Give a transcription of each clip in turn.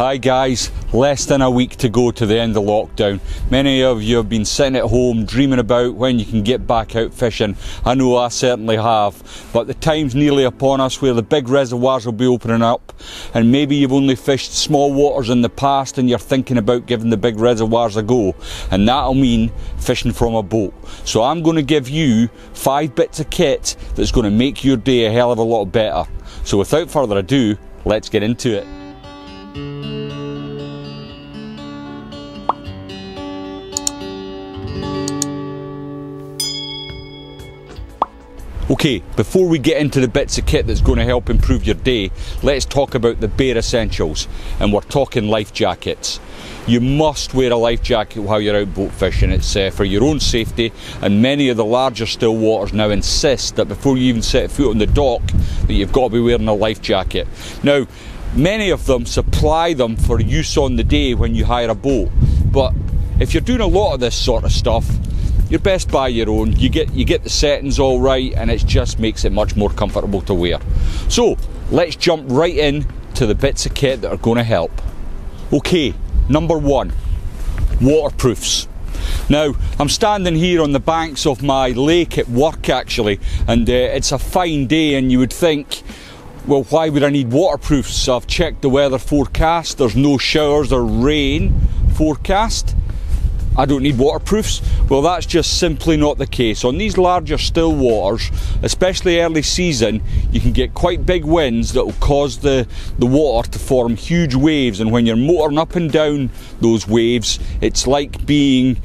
Hi guys, less than a week to go to the end of lockdown. Many of you have been sitting at home dreaming about when you can get back out fishing. I know I certainly have. But the time's nearly upon us where the big reservoirs will be opening up and maybe you've only fished small waters in the past and you're thinking about giving the big reservoirs a go. And that'll mean fishing from a boat. So I'm going to give you five bits of kit that's going to make your day a hell of a lot better. So without further ado, let's get into it. Okay, before we get into the bits of kit that's going to help improve your day, let's talk about the bare essentials. And we're talking life jackets. You must wear a life jacket while you're out boat fishing. It's uh, for your own safety, and many of the larger still waters now insist that before you even set foot on the dock, that you've got to be wearing a life jacket. Now, many of them supply them for use on the day when you hire a boat, but if you're doing a lot of this sort of stuff, you're best buy your own. You get you get the settings all right, and it just makes it much more comfortable to wear. So let's jump right in to the bits of kit that are going to help. Okay, number one, waterproofs. Now, I'm standing here on the banks of my lake at work actually, and uh, it's a fine day, and you would think, well, why would I need waterproofs? I've checked the weather forecast, there's no showers or rain forecast. I don't need waterproofs. Well, that's just simply not the case. On these larger still waters, especially early season, you can get quite big winds that will cause the, the water to form huge waves. And when you're motoring up and down those waves, it's like being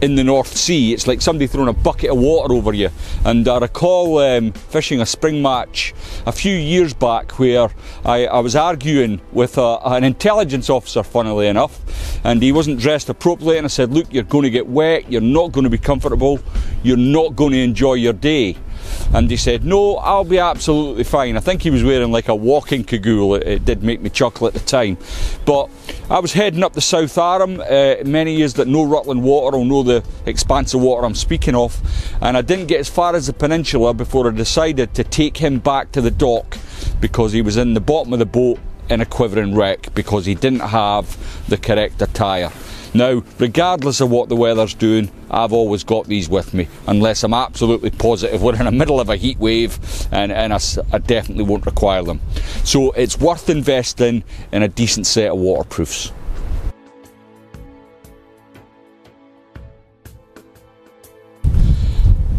in the North Sea. It's like somebody throwing a bucket of water over you. And I recall um, fishing a spring match a few years back where I, I was arguing with a, an intelligence officer, funnily enough, and he wasn't dressed appropriately. And I said, Look, you're going to get wet, you're not going to be comfortable, you're not going to enjoy your day. And he said, No, I'll be absolutely fine. I think he was wearing like a walking cagoule. It, it did make me chuckle at the time. But I was heading up the South Arm. Uh, many years that know Rutland Water will know the expanse of water I'm speaking of. And I didn't get as far as the peninsula before I decided to take him back to the dock because he was in the bottom of the boat in a quivering wreck because he didn't have the correct attire. Now, regardless of what the weather's doing, I've always got these with me, unless I'm absolutely positive we're in the middle of a heat wave and, and I, I definitely won't require them. So it's worth investing in a decent set of waterproofs.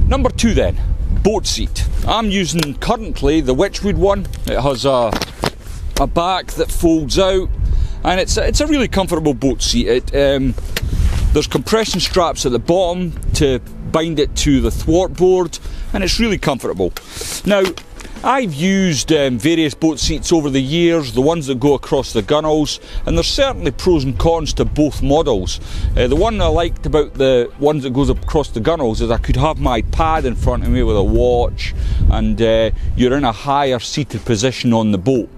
Number two then, boat seat. I'm using currently the Wychwood one. It has a, a back that folds out and it's a, it's a really comfortable boat seat. It, um, there's compression straps at the bottom to bind it to the thwart board and it's really comfortable. Now I've used um, various boat seats over the years, the ones that go across the gunnels, and there's certainly pros and cons to both models. Uh, the one I liked about the ones that goes across the gunnels is I could have my pad in front of me with a watch, and uh, you're in a higher seated position on the boat.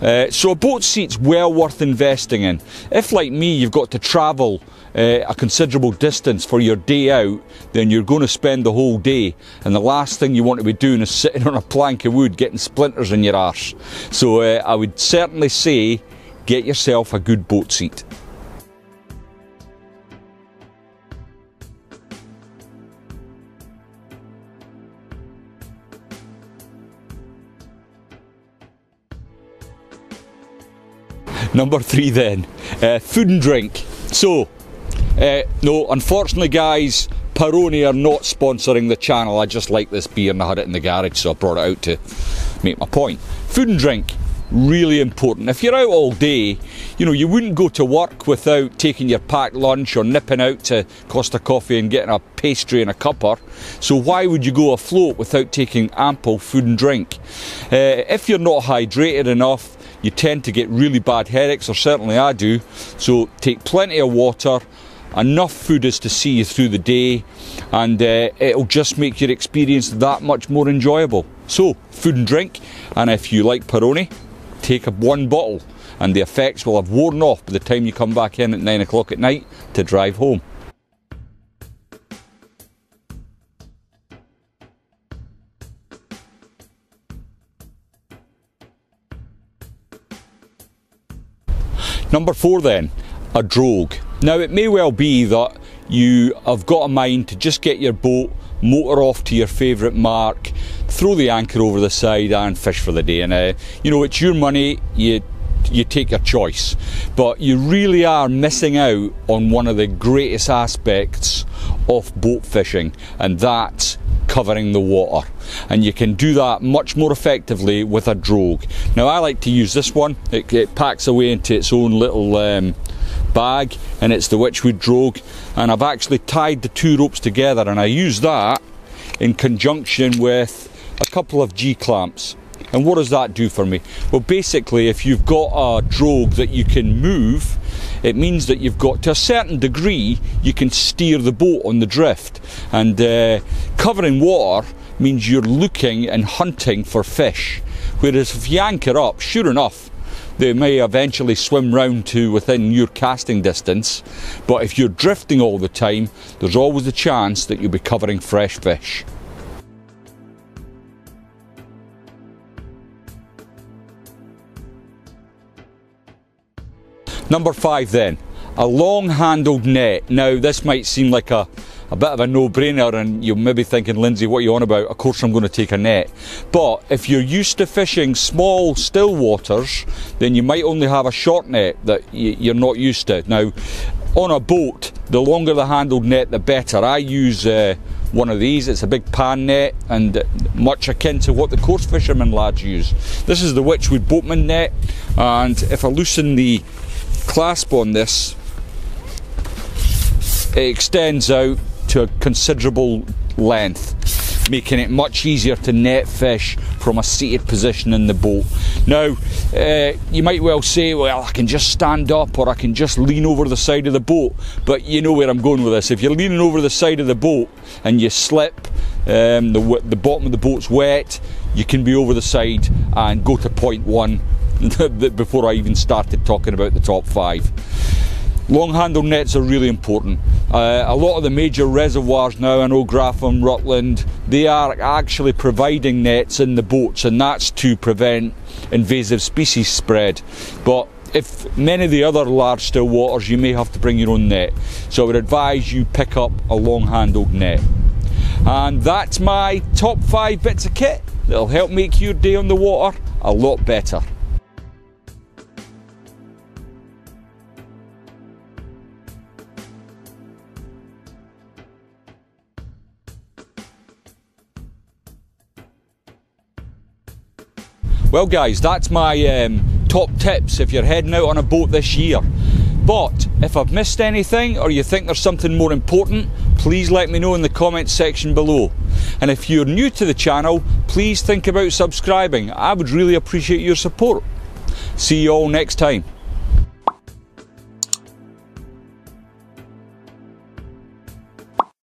Uh, so a boat seat's well worth investing in. If, like me, you've got to travel uh, a considerable distance for your day out, then you're going to spend the whole day, and the last thing you want to be doing is sitting on a plank of wood getting splinters in your arse. So uh, I would certainly say get yourself a good boat seat. Number three, then, uh, food and drink. So, uh, no, unfortunately, guys, Peroni are not sponsoring the channel. I just like this beer and I had it in the garage, so I brought it out to make my point. Food and drink, really important. If you're out all day, you know, you wouldn't go to work without taking your packed lunch or nipping out to Costa Coffee and getting a pastry and a cuppa. So why would you go afloat without taking ample food and drink? Uh, if you're not hydrated enough, you tend to get really bad headaches, or certainly I do. So take plenty of water, enough food as to see you through the day, and uh, it'll just make your experience that much more enjoyable. So, food and drink, and if you like Peroni, take a one bottle, and the effects will have worn off by the time you come back in at nine o'clock at night to drive home. Number four then, a drogue. Now it may well be that you have got a mind to just get your boat, motor off to your favourite mark, throw the anchor over the side and fish for the day. And uh, you know, it's your money, you you take your choice. But you really are missing out on one of the greatest aspects of boat fishing, and that's covering the water. And you can do that much more effectively with a drogue. Now, I like to use this one, it, it packs away into its own little um, bag, and it's the Wychwood drogue. And I've actually tied the two ropes together, and I use that in conjunction with a couple of G clamps. And what does that do for me? Well, basically, if you've got a drogue that you can move, it means that you've got, to a certain degree, you can steer the boat on the drift. And uh, covering water means you're looking and hunting for fish. Whereas if you anchor up, sure enough, they may eventually swim round to within your casting distance, but if you're drifting all the time, there's always a chance that you'll be covering fresh fish. Number five then, a long handled net. Now this might seem like a, a bit of a no-brainer and you're maybe thinking, Lindsay, what are you on about? Of course I'm going to take a net. But if you're used to fishing small still waters, then you might only have a short net that you're not used to. Now, on a boat, the longer the handled net, the better. I use uh, one of these. It's a big pan net and much akin to what the coarse fishermen lads use. This is the Wychwood Boatman net, and if I loosen the clasp on this it extends out to a considerable length making it much easier to net fish from a seated position in the boat. Now, uh, you might well say, well, I can just stand up or I can just lean over the side of the boat, but you know where I'm going with this. If you're leaning over the side of the boat and you slip, um, the, the bottom of the boat's wet, you can be over the side and go to point one before I even started talking about the top five. Long handle nets are really important. Uh, a lot of the major reservoirs now, I know Grafham, Rutland, they are actually providing nets in the boats, and that's to prevent invasive species spread. But if many of the other large still waters, you may have to bring your own net. So I would advise you pick up a long handled net. And that's my top five bits of kit that'll help make your day on the water a lot better. Well, guys, that's my um, top tips if you're heading out on a boat this year. But if I've missed anything or you think there's something more important, please let me know in the comments section below. And if you're new to the channel, please think about subscribing. I would really appreciate your support. See you all next time.